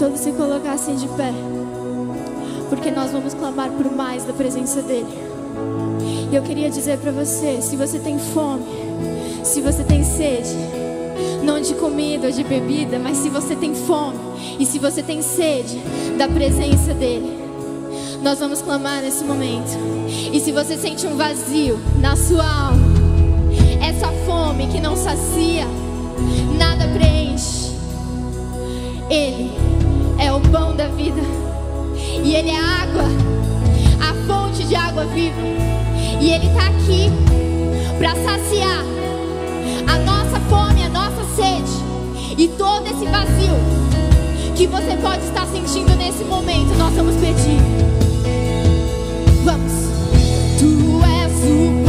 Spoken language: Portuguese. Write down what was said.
todos se colocassem de pé, porque nós vamos clamar por mais da presença dEle. E eu queria dizer para você: se você tem fome, se você tem sede, não de comida ou de bebida, mas se você tem fome e se você tem sede da presença dEle, nós vamos clamar nesse momento. E se você sente um vazio na sua alma, essa fome que não sacia, nada preenche, Ele pão da vida, e Ele é a água, a fonte de água viva, e Ele está aqui para saciar a nossa fome, a nossa sede e todo esse vazio que você pode estar sentindo nesse momento. Nós vamos pedir. Vamos. Tu és o